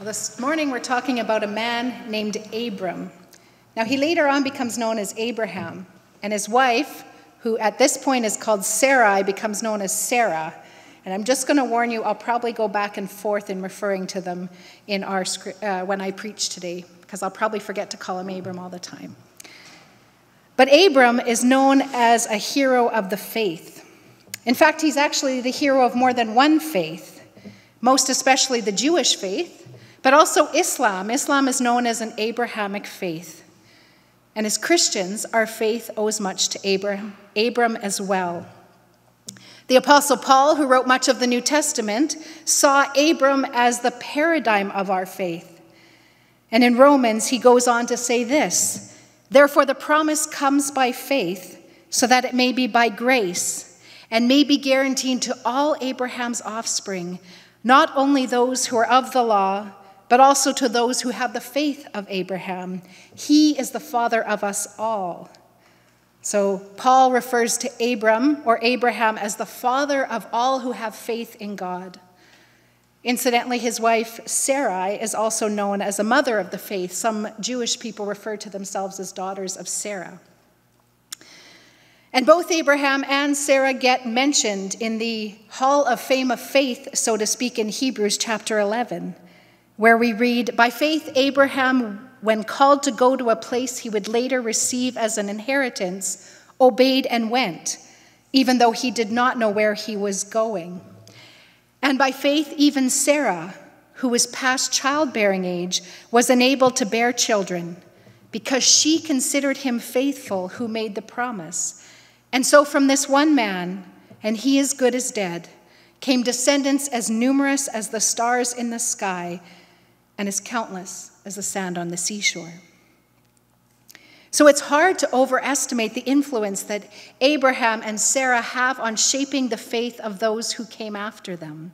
Well, this morning we're talking about a man named Abram. Now, he later on becomes known as Abraham, and his wife, who at this point is called Sarai, becomes known as Sarah. And I'm just going to warn you, I'll probably go back and forth in referring to them in our uh, when I preach today, because I'll probably forget to call him Abram all the time. But Abram is known as a hero of the faith. In fact, he's actually the hero of more than one faith, most especially the Jewish faith, but also Islam. Islam is known as an Abrahamic faith. And as Christians, our faith owes much to Abraham, Abram as well. The Apostle Paul, who wrote much of the New Testament, saw Abram as the paradigm of our faith. And in Romans, he goes on to say this Therefore, the promise comes by faith, so that it may be by grace, and may be guaranteed to all Abraham's offspring, not only those who are of the law but also to those who have the faith of Abraham. He is the father of us all. So Paul refers to Abram or Abraham as the father of all who have faith in God. Incidentally, his wife Sarai is also known as a mother of the faith. Some Jewish people refer to themselves as daughters of Sarah. And both Abraham and Sarah get mentioned in the Hall of Fame of Faith, so to speak, in Hebrews chapter 11 where we read By faith, Abraham, when called to go to a place he would later receive as an inheritance, obeyed and went, even though he did not know where he was going. And by faith, even Sarah, who was past childbearing age, was enabled to bear children because she considered him faithful who made the promise. And so, from this one man, and he is good as dead, came descendants as numerous as the stars in the sky and as countless as the sand on the seashore. So it's hard to overestimate the influence that Abraham and Sarah have on shaping the faith of those who came after them.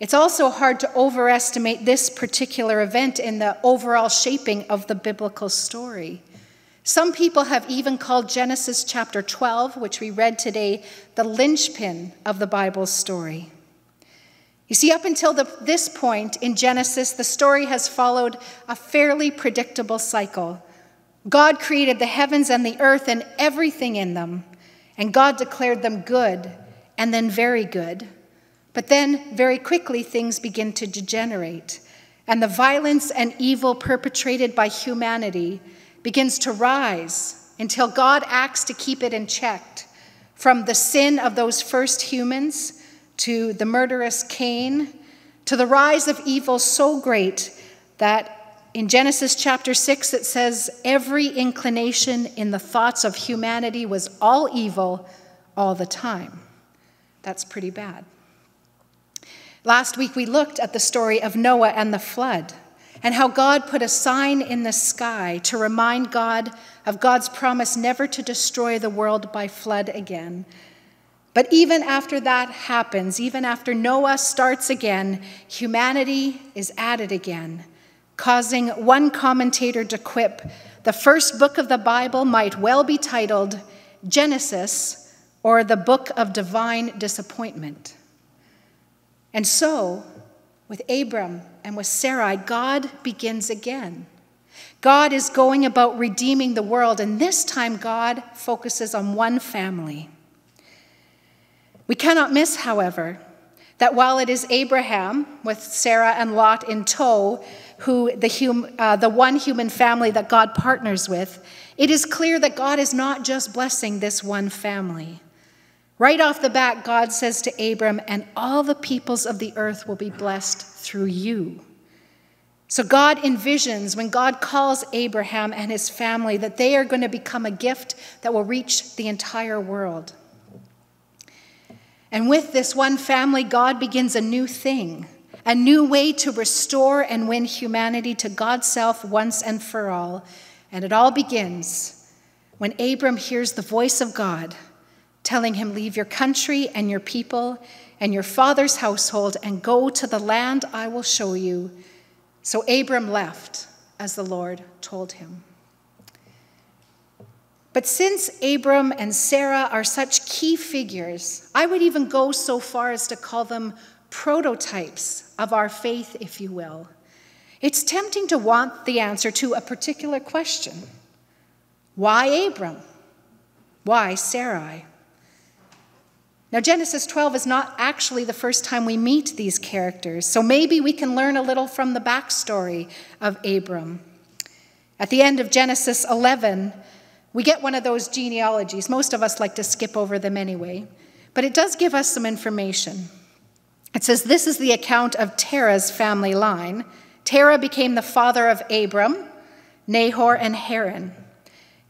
It's also hard to overestimate this particular event in the overall shaping of the biblical story. Some people have even called Genesis chapter 12, which we read today, the linchpin of the Bible's story. You see, up until the, this point in Genesis, the story has followed a fairly predictable cycle. God created the heavens and the earth and everything in them, and God declared them good and then very good. But then, very quickly, things begin to degenerate, and the violence and evil perpetrated by humanity begins to rise until God acts to keep it in check. From the sin of those first humans, to the murderous Cain, to the rise of evil so great that in Genesis chapter 6 it says, Every inclination in the thoughts of humanity was all evil all the time. That's pretty bad. Last week we looked at the story of Noah and the flood and how God put a sign in the sky to remind God of God's promise never to destroy the world by flood again, but even after that happens, even after Noah starts again, humanity is at it again, causing one commentator to quip the first book of the Bible might well be titled Genesis or the Book of Divine Disappointment. And so, with Abram and with Sarai, God begins again. God is going about redeeming the world, and this time God focuses on one family. We cannot miss, however, that while it is Abraham with Sarah and Lot in tow, who the, hum, uh, the one human family that God partners with, it is clear that God is not just blessing this one family. Right off the bat, God says to Abram, and all the peoples of the earth will be blessed through you. So God envisions when God calls Abraham and his family that they are going to become a gift that will reach the entire world. And with this one family, God begins a new thing, a new way to restore and win humanity to God's self once and for all. And it all begins when Abram hears the voice of God telling him, Leave your country and your people and your father's household and go to the land I will show you. So Abram left as the Lord told him. But since Abram and Sarah are such key figures, I would even go so far as to call them prototypes of our faith, if you will. it's tempting to want the answer to a particular question Why Abram? Why Sarai? Now, Genesis 12 is not actually the first time we meet these characters, so maybe we can learn a little from the backstory of Abram. At the end of Genesis 11, we get one of those genealogies. Most of us like to skip over them anyway, but it does give us some information. It says this is the account of Terah's family line. Terah became the father of Abram, Nahor, and Haran.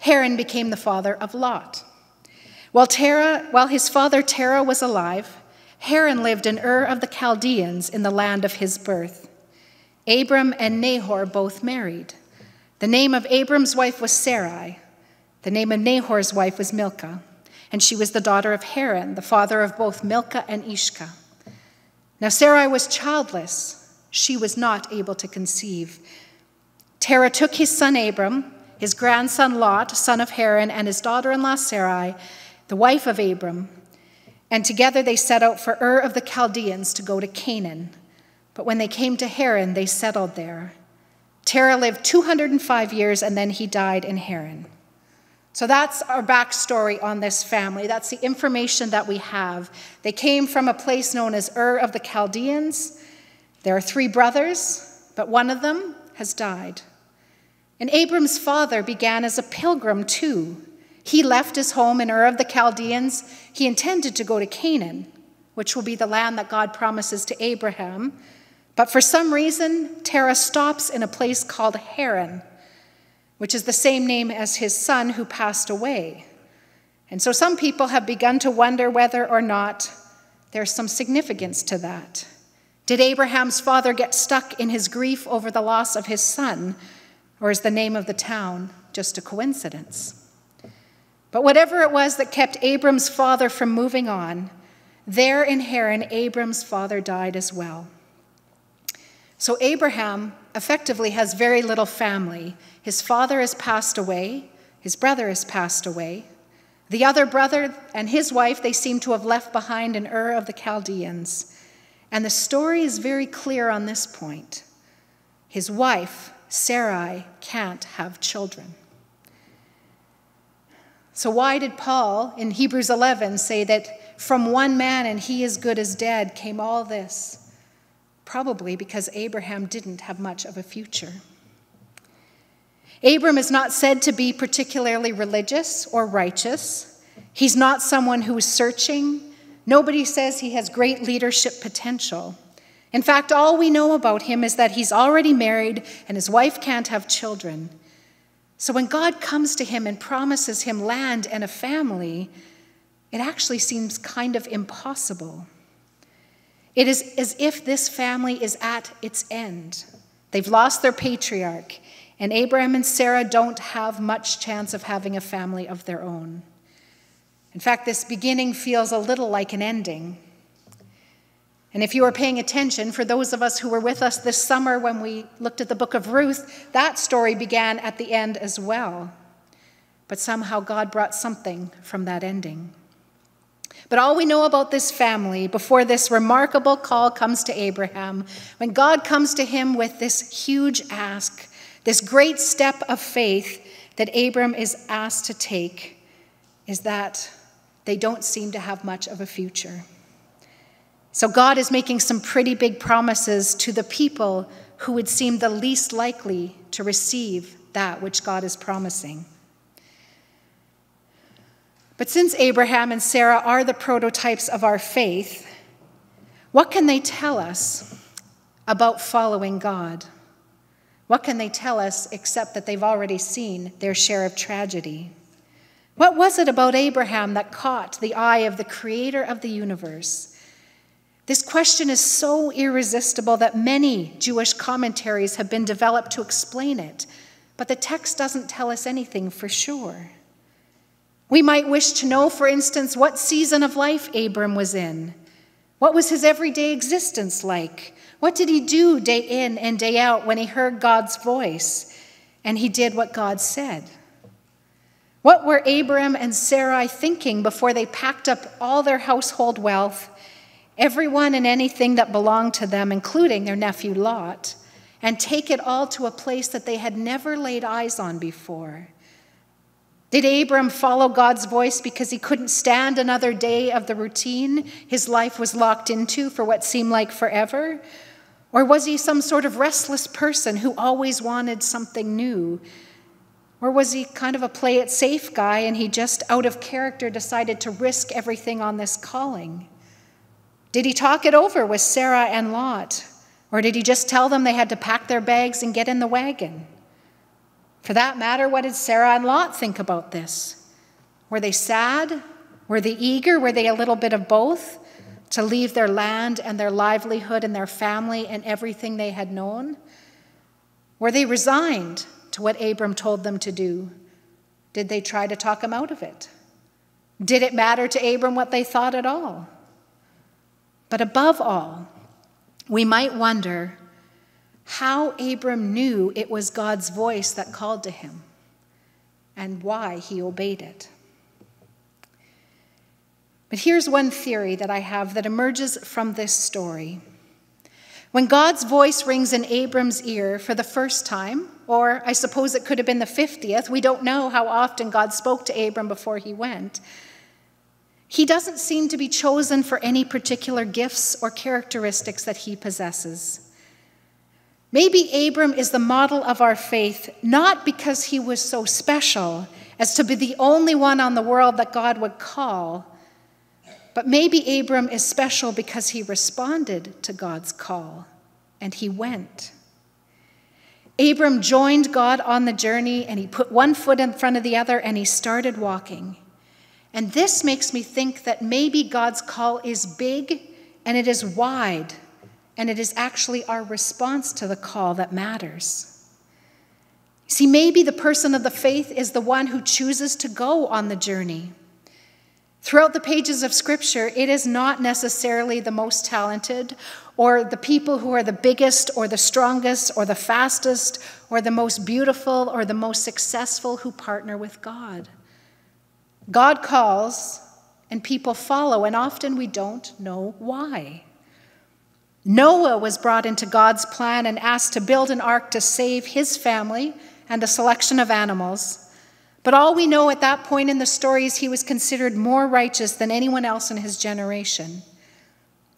Haran became the father of Lot. While, Terah, while his father Terah was alive, Haran lived in Ur of the Chaldeans in the land of his birth. Abram and Nahor both married. The name of Abram's wife was Sarai. The name of Nahor's wife was Milcah, and she was the daughter of Haran, the father of both Milcah and Iscah. Now Sarai was childless. She was not able to conceive. Terah took his son Abram, his grandson Lot, son of Haran, and his daughter in law Sarai, the wife of Abram, and together they set out for Ur of the Chaldeans to go to Canaan. But when they came to Haran, they settled there. Terah lived 205 years and then he died in Haran. So that's our backstory on this family. That's the information that we have. They came from a place known as Ur of the Chaldeans. There are three brothers, but one of them has died. And Abram's father began as a pilgrim too. He left his home in Ur of the Chaldeans. He intended to go to Canaan, which will be the land that God promises to Abraham. But for some reason, Terah stops in a place called Haran, which is the same name as his son who passed away. And so some people have begun to wonder whether or not there's some significance to that. Did Abraham's father get stuck in his grief over the loss of his son, or is the name of the town just a coincidence? But whatever it was that kept Abram's father from moving on, there in Haran, Abram's father died as well. So Abraham effectively has very little family. His father has passed away, his brother has passed away. The other brother and his wife, they seem to have left behind in Ur of the Chaldeans. And the story is very clear on this point. His wife, Sarai, can't have children. So, why did Paul in Hebrews 11 say that from one man and he is good as dead came all this? Probably because Abraham didn't have much of a future. Abram is not said to be particularly religious or righteous. He's not someone who is searching. Nobody says he has great leadership potential. In fact, all we know about him is that he's already married and his wife can't have children. So when God comes to him and promises him land and a family, it actually seems kind of impossible. It is as if this family is at its end. They've lost their patriarch, and Abraham and Sarah don't have much chance of having a family of their own. In fact, this beginning feels a little like an ending. And if you were paying attention, for those of us who were with us this summer when we looked at the book of Ruth, that story began at the end as well. But somehow God brought something from that ending. But all we know about this family before this remarkable call comes to Abraham, when God comes to him with this huge ask, this great step of faith that Abram is asked to take, is that they don't seem to have much of a future. So God is making some pretty big promises to the people who would seem the least likely to receive that which God is promising. But since Abraham and Sarah are the prototypes of our faith, what can they tell us about following God? What can they tell us except that they've already seen their share of tragedy? What was it about Abraham that caught the eye of the creator of the universe? This question is so irresistible that many Jewish commentaries have been developed to explain it, but the text doesn't tell us anything for sure. We might wish to know, for instance, what season of life Abram was in. What was his everyday existence like? What did he do day in and day out when he heard God's voice and he did what God said? What were Abram and Sarai thinking before they packed up all their household wealth everyone and anything that belonged to them, including their nephew Lot, and take it all to a place that they had never laid eyes on before. Did Abram follow God's voice because he couldn't stand another day of the routine his life was locked into for what seemed like forever? Or was he some sort of restless person who always wanted something new? Or was he kind of a play it safe guy and he just out of character decided to risk everything on this calling? Did he talk it over with Sarah and Lot? Or did he just tell them they had to pack their bags and get in the wagon? For that matter, what did Sarah and Lot think about this? Were they sad? Were they eager? Were they a little bit of both? To leave their land and their livelihood and their family and everything they had known? Were they resigned to what Abram told them to do? Did they try to talk him out of it? Did it matter to Abram what they thought at all? But above all, we might wonder how Abram knew it was God's voice that called to him and why he obeyed it. But here's one theory that I have that emerges from this story. When God's voice rings in Abram's ear for the first time, or I suppose it could have been the 50th, we don't know how often God spoke to Abram before he went. He doesn't seem to be chosen for any particular gifts or characteristics that he possesses. Maybe Abram is the model of our faith not because he was so special as to be the only one on the world that God would call, but maybe Abram is special because he responded to God's call and he went. Abram joined God on the journey and he put one foot in front of the other and he started walking. And this makes me think that maybe God's call is big and it is wide and it is actually our response to the call that matters. See, maybe the person of the faith is the one who chooses to go on the journey. Throughout the pages of Scripture, it is not necessarily the most talented or the people who are the biggest or the strongest or the fastest or the most beautiful or the most successful who partner with God. God calls and people follow, and often we don't know why. Noah was brought into God's plan and asked to build an ark to save his family and a selection of animals. But all we know at that point in the story is he was considered more righteous than anyone else in his generation.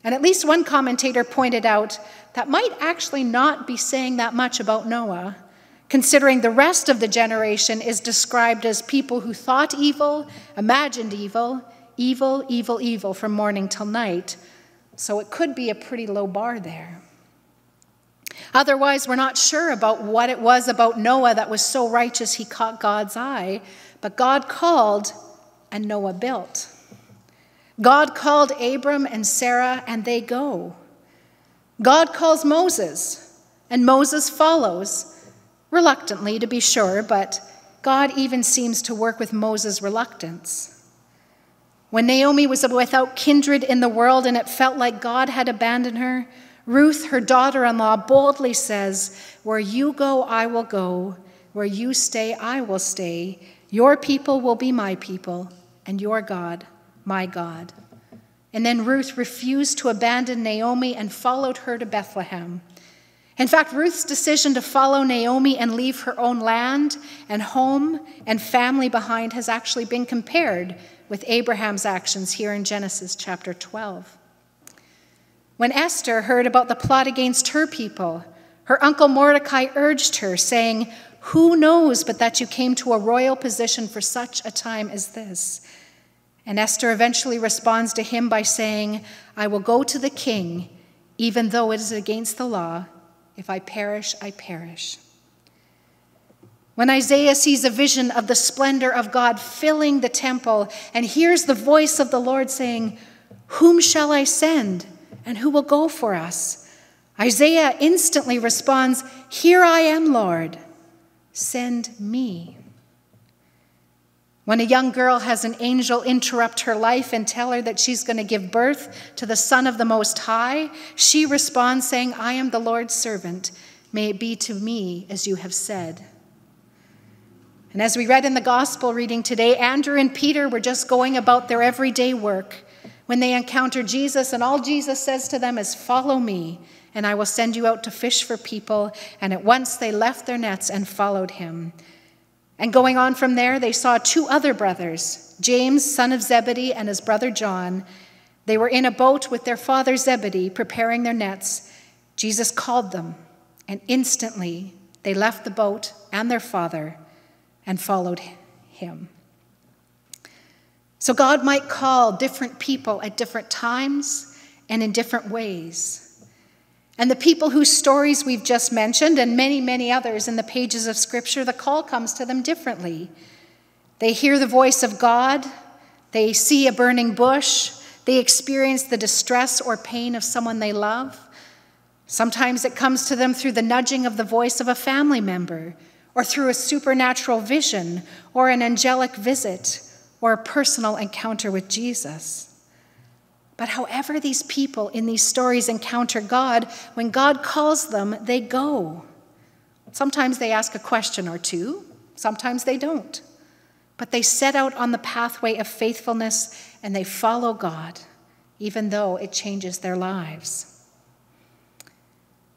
And at least one commentator pointed out that might actually not be saying that much about Noah, considering the rest of the generation is described as people who thought evil, imagined evil, evil, evil, evil from morning till night so it could be a pretty low bar there. Otherwise, we're not sure about what it was about Noah that was so righteous he caught God's eye, but God called and Noah built. God called Abram and Sarah, and they go. God calls Moses, and Moses follows, reluctantly to be sure, but God even seems to work with Moses' reluctance. When Naomi was without kindred in the world and it felt like God had abandoned her, Ruth, her daughter in law, boldly says, Where you go, I will go. Where you stay, I will stay. Your people will be my people, and your God, my God. And then Ruth refused to abandon Naomi and followed her to Bethlehem. In fact, Ruth's decision to follow Naomi and leave her own land and home and family behind has actually been compared with Abraham's actions here in Genesis chapter 12. When Esther heard about the plot against her people, her uncle Mordecai urged her, saying, Who knows but that you came to a royal position for such a time as this? And Esther eventually responds to him by saying, I will go to the king, even though it is against the law. If I perish, I perish. When Isaiah sees a vision of the splendor of God filling the temple and hears the voice of the Lord saying, Whom shall I send? And who will go for us? Isaiah instantly responds, Here I am, Lord. Send me. When a young girl has an angel interrupt her life and tell her that she's going to give birth to the Son of the Most High, she responds, saying, I am the Lord's servant. May it be to me as you have said. And as we read in the gospel reading today, Andrew and Peter were just going about their everyday work when they encounter Jesus, and all Jesus says to them is, Follow me, and I will send you out to fish for people. And at once they left their nets and followed him. And going on from there, they saw two other brothers, James, son of Zebedee, and his brother John. They were in a boat with their father Zebedee, preparing their nets. Jesus called them, and instantly they left the boat and their father and followed him. So God might call different people at different times and in different ways. And the people whose stories we've just mentioned, and many, many others in the pages of Scripture, the call comes to them differently. They hear the voice of God, they see a burning bush, they experience the distress or pain of someone they love. Sometimes it comes to them through the nudging of the voice of a family member, or through a supernatural vision, or an angelic visit or a personal encounter with Jesus. But however these people in these stories encounter God, when God calls them, they go. Sometimes they ask a question or two, sometimes they don't. But they set out on the pathway of faithfulness and they follow God, even though it changes their lives.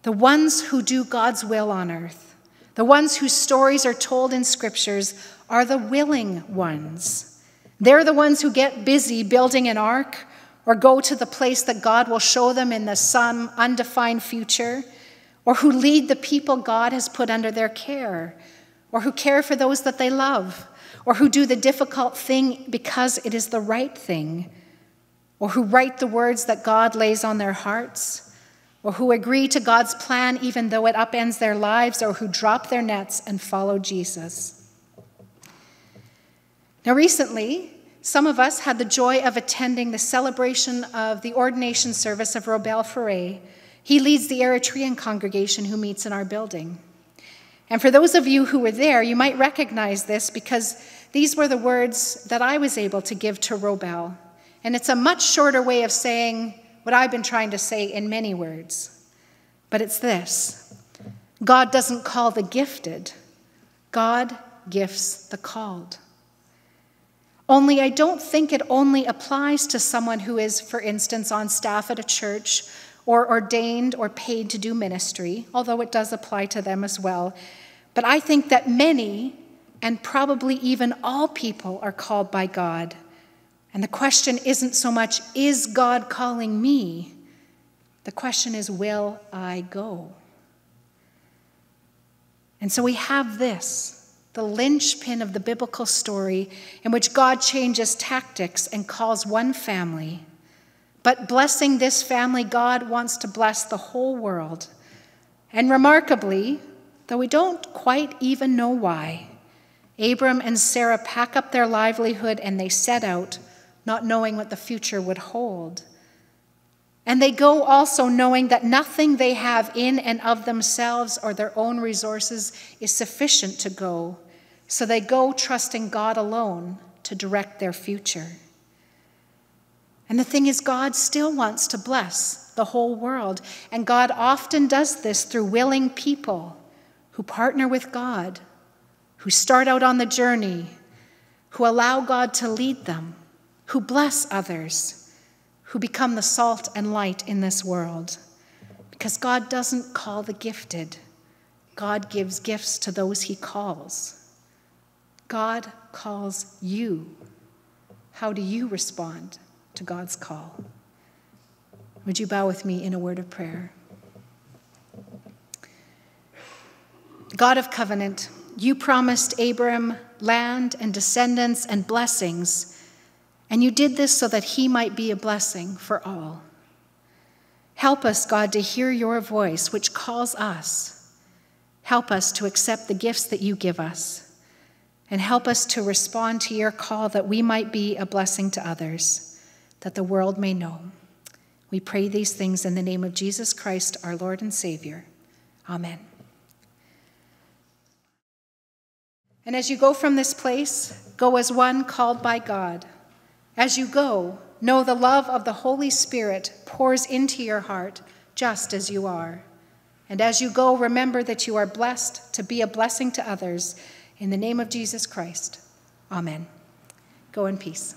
The ones who do God's will on earth, the ones whose stories are told in scriptures, are the willing ones. They're the ones who get busy building an ark or go to the place that God will show them in the some undefined future, or who lead the people God has put under their care, or who care for those that they love, or who do the difficult thing because it is the right thing, or who write the words that God lays on their hearts, or who agree to God's plan even though it upends their lives, or who drop their nets and follow Jesus. Now, recently, some of us had the joy of attending the celebration of the ordination service of Robel Ferre. He leads the Eritrean congregation who meets in our building. And for those of you who were there, you might recognize this because these were the words that I was able to give to Robel. And it's a much shorter way of saying what I've been trying to say in many words. But it's this God doesn't call the gifted, God gifts the called. Only I don't think it only applies to someone who is, for instance, on staff at a church or ordained or paid to do ministry, although it does apply to them as well. But I think that many, and probably even all people, are called by God. And the question isn't so much, is God calling me? The question is, will I go? And so we have this the linchpin of the biblical story in which God changes tactics and calls one family. But blessing this family, God wants to bless the whole world. And remarkably, though we don't quite even know why, Abram and Sarah pack up their livelihood and they set out, not knowing what the future would hold. And they go also knowing that nothing they have in and of themselves or their own resources is sufficient to go. So they go trusting God alone to direct their future. And the thing is, God still wants to bless the whole world. And God often does this through willing people who partner with God, who start out on the journey, who allow God to lead them, who bless others who become the salt and light in this world. Because God doesn't call the gifted, God gives gifts to those he calls. God calls you. How do you respond to God's call? Would you bow with me in a word of prayer? God of covenant, you promised Abram land and descendants and blessings and you did this so that he might be a blessing for all. Help us, God, to hear your voice, which calls us. Help us to accept the gifts that you give us. And help us to respond to your call that we might be a blessing to others, that the world may know. We pray these things in the name of Jesus Christ, our Lord and Savior. Amen. And as you go from this place, go as one called by God as you go, know the love of the Holy Spirit pours into your heart just as you are. And as you go, remember that you are blessed to be a blessing to others. In the name of Jesus Christ, amen. Go in peace.